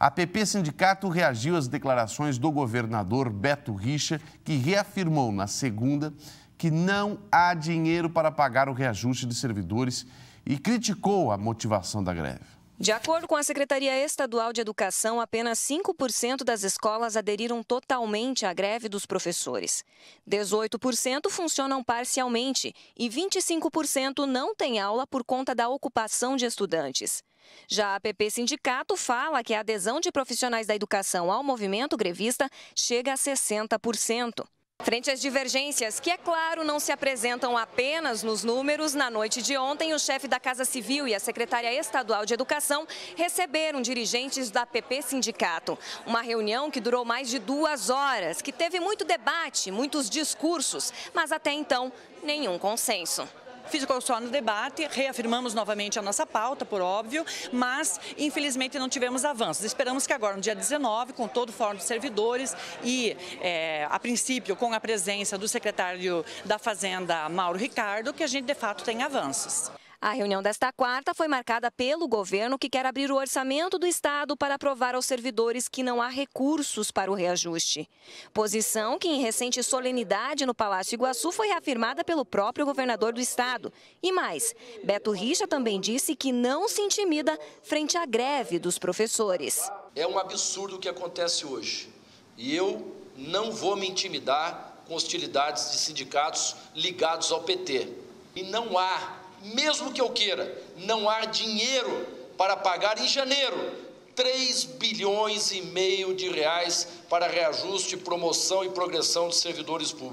A PP Sindicato reagiu às declarações do governador Beto Richa, que reafirmou na segunda que não há dinheiro para pagar o reajuste de servidores e criticou a motivação da greve. De acordo com a Secretaria Estadual de Educação, apenas 5% das escolas aderiram totalmente à greve dos professores. 18% funcionam parcialmente e 25% não têm aula por conta da ocupação de estudantes. Já a PP Sindicato fala que a adesão de profissionais da educação ao movimento grevista chega a 60%. Frente às divergências, que é claro não se apresentam apenas nos números, na noite de ontem o chefe da Casa Civil e a secretária estadual de Educação receberam dirigentes da PP Sindicato. Uma reunião que durou mais de duas horas, que teve muito debate, muitos discursos, mas até então nenhum consenso ficou só no debate, reafirmamos novamente a nossa pauta, por óbvio, mas infelizmente não tivemos avanços. Esperamos que agora, no dia 19, com todo o Fórum de Servidores e, é, a princípio, com a presença do secretário da Fazenda, Mauro Ricardo, que a gente de fato tenha avanços. A reunião desta quarta foi marcada pelo governo que quer abrir o orçamento do Estado para provar aos servidores que não há recursos para o reajuste. Posição que, em recente solenidade no Palácio Iguaçu, foi reafirmada pelo próprio governador do Estado. E mais, Beto Richa também disse que não se intimida frente à greve dos professores. É um absurdo o que acontece hoje. E eu não vou me intimidar com hostilidades de sindicatos ligados ao PT. E não há mesmo que eu queira, não há dinheiro para pagar em janeiro 3 bilhões e meio de reais para reajuste, promoção e progressão de servidores públicos.